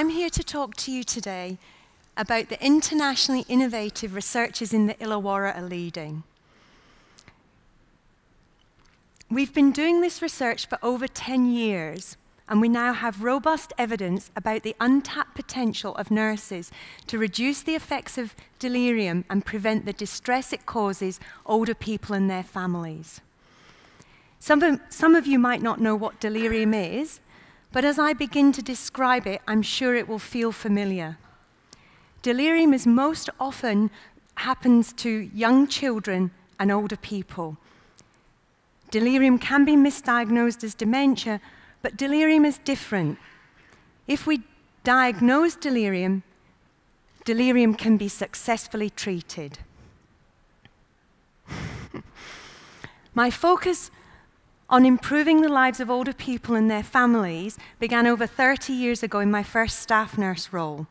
I'm here to talk to you today about the internationally innovative researchers in the Illawarra are leading. We've been doing this research for over 10 years, and we now have robust evidence about the untapped potential of nurses to reduce the effects of delirium and prevent the distress it causes older people and their families. Some of, some of you might not know what delirium is, but as I begin to describe it, I'm sure it will feel familiar. Delirium is most often happens to young children and older people. Delirium can be misdiagnosed as dementia, but delirium is different. If we diagnose delirium, delirium can be successfully treated. My focus on improving the lives of older people and their families began over 30 years ago in my first staff nurse role.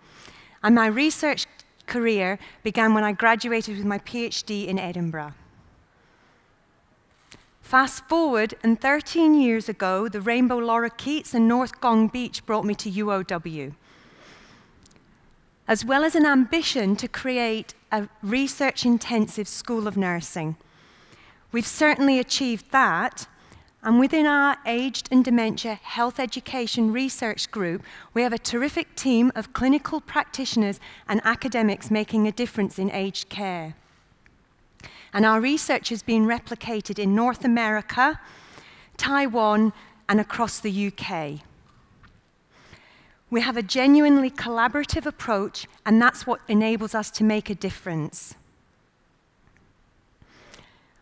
And my research career began when I graduated with my PhD in Edinburgh. Fast forward, and 13 years ago, the Rainbow Lorikeets and North Gong Beach brought me to UOW. As well as an ambition to create a research intensive school of nursing. We've certainly achieved that, and within our Aged and Dementia Health Education Research Group, we have a terrific team of clinical practitioners and academics making a difference in aged care. And our research has been replicated in North America, Taiwan, and across the UK. We have a genuinely collaborative approach, and that's what enables us to make a difference.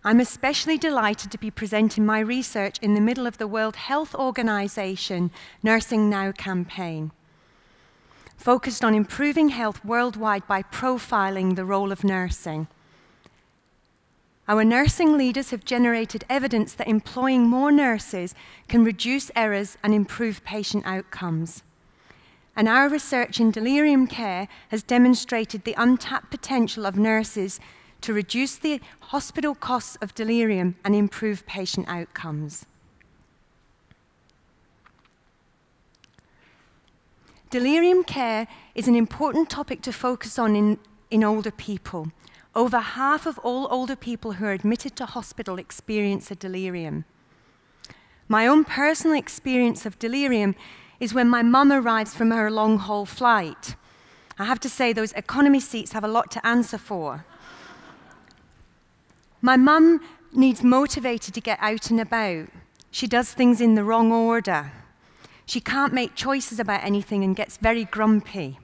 I'm especially delighted to be presenting my research in the middle of the World Health Organization Nursing Now campaign, focused on improving health worldwide by profiling the role of nursing. Our nursing leaders have generated evidence that employing more nurses can reduce errors and improve patient outcomes. And our research in delirium care has demonstrated the untapped potential of nurses to reduce the hospital costs of delirium and improve patient outcomes. Delirium care is an important topic to focus on in, in older people. Over half of all older people who are admitted to hospital experience a delirium. My own personal experience of delirium is when my mum arrives from her long haul flight. I have to say, those economy seats have a lot to answer for. My mum needs motivated to get out and about. She does things in the wrong order. She can't make choices about anything and gets very grumpy.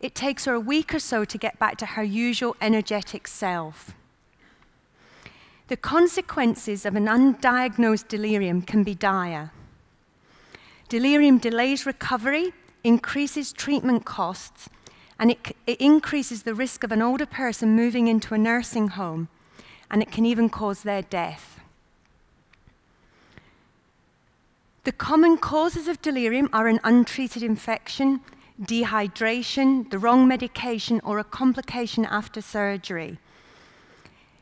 It takes her a week or so to get back to her usual energetic self. The consequences of an undiagnosed delirium can be dire. Delirium delays recovery, increases treatment costs, and it, it increases the risk of an older person moving into a nursing home and it can even cause their death. The common causes of delirium are an untreated infection, dehydration, the wrong medication, or a complication after surgery.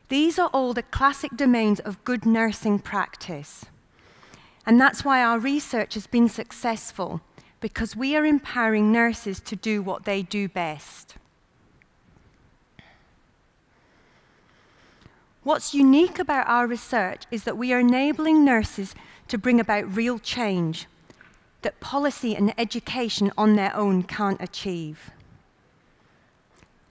These are all the classic domains of good nursing practice. And that's why our research has been successful, because we are empowering nurses to do what they do best. What's unique about our research is that we are enabling nurses to bring about real change that policy and education on their own can't achieve.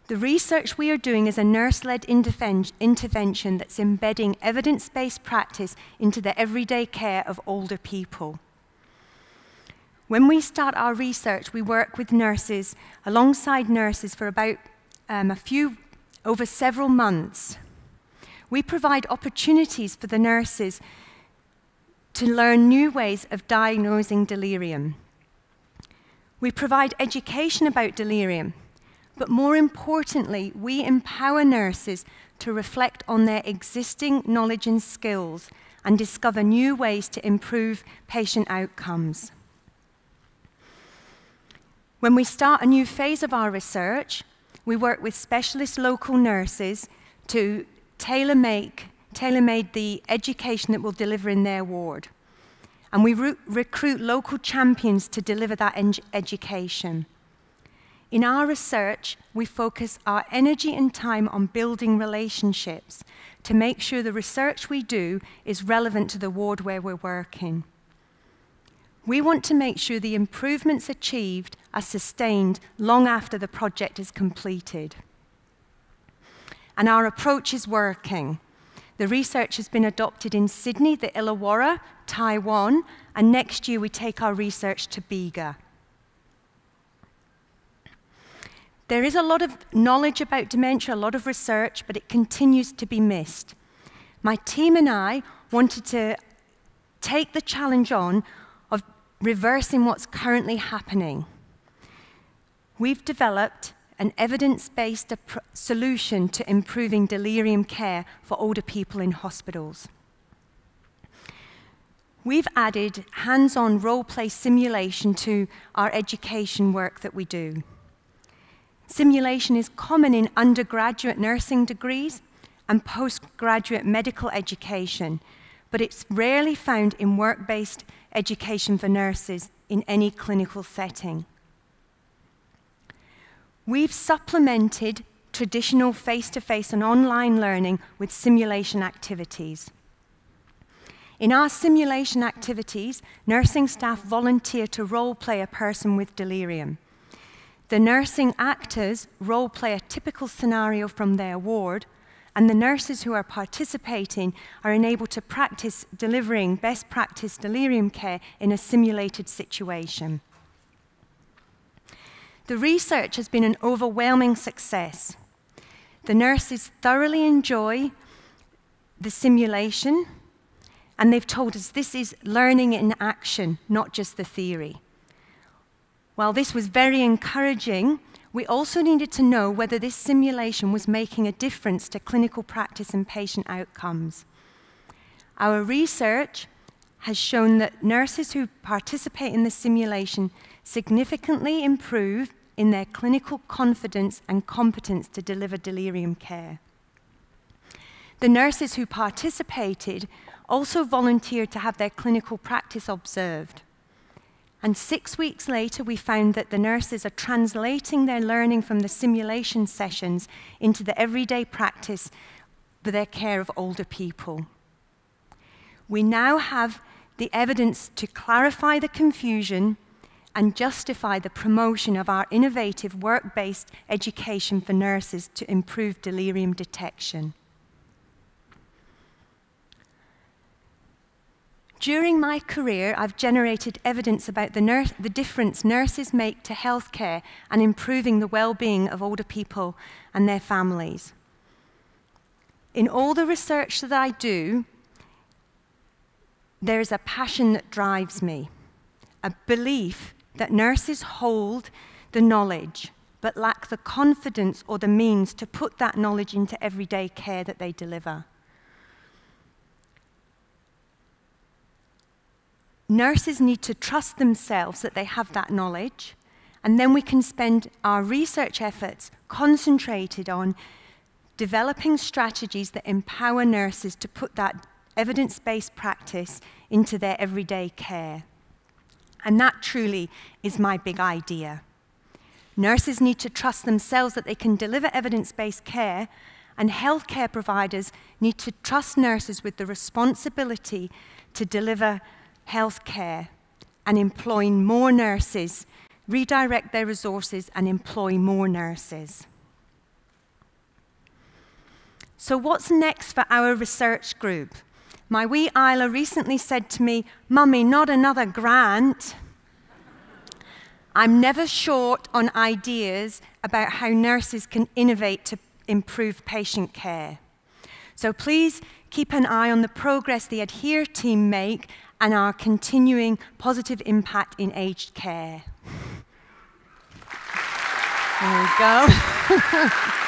The research we are doing is a nurse led intervention that's embedding evidence based practice into the everyday care of older people. When we start our research, we work with nurses, alongside nurses, for about um, a few, over several months. We provide opportunities for the nurses to learn new ways of diagnosing delirium. We provide education about delirium, but more importantly, we empower nurses to reflect on their existing knowledge and skills and discover new ways to improve patient outcomes. When we start a new phase of our research, we work with specialist local nurses to tailor-make, tailor-made the education that we'll deliver in their ward. And we re recruit local champions to deliver that education. In our research, we focus our energy and time on building relationships to make sure the research we do is relevant to the ward where we're working. We want to make sure the improvements achieved are sustained long after the project is completed. And our approach is working. The research has been adopted in Sydney, the Illawarra, Taiwan, and next year we take our research to Bega. There is a lot of knowledge about dementia, a lot of research, but it continues to be missed. My team and I wanted to take the challenge on of reversing what's currently happening. We've developed an evidence based solution to improving delirium care for older people in hospitals. We've added hands on role play simulation to our education work that we do. Simulation is common in undergraduate nursing degrees and postgraduate medical education, but it's rarely found in work based education for nurses in any clinical setting. We've supplemented traditional face to face and online learning with simulation activities. In our simulation activities, nursing staff volunteer to role play a person with delirium. The nursing actors role play a typical scenario from their ward, and the nurses who are participating are enabled to practice delivering best practice delirium care in a simulated situation. The research has been an overwhelming success. The nurses thoroughly enjoy the simulation, and they've told us this is learning in action, not just the theory. While this was very encouraging, we also needed to know whether this simulation was making a difference to clinical practice and patient outcomes. Our research has shown that nurses who participate in the simulation significantly improve in their clinical confidence and competence to deliver delirium care. The nurses who participated also volunteered to have their clinical practice observed. And six weeks later, we found that the nurses are translating their learning from the simulation sessions into the everyday practice for their care of older people. We now have the evidence to clarify the confusion and justify the promotion of our innovative work based education for nurses to improve delirium detection. During my career, I've generated evidence about the, the, difference nurses make to healthcare and improving the well being of older people and their families. In all the research that I do, there is a passion that drives me, a belief that nurses hold the knowledge but lack the confidence or the means to put that knowledge into everyday care that they deliver. nurses need to trust themselves that they have that knowledge, and then we can spend our research efforts concentrated on developing strategies that empower nurses to put that evidence based practice into their everyday care. And that truly is my big idea. Nurses need to trust themselves that they can deliver evidence based care, and healthcare providers need to trust nurses with the responsibility to deliver healthcare and employing more nurses, redirect their resources and employ more nurses. So, what's next for our research group? My wee Isla recently said to me, Mummy, not another grant. I'm never short on ideas about how nurses can innovate to improve patient care. So please keep an eye on the progress the Adhere team make and our continuing positive impact in aged care. There we go.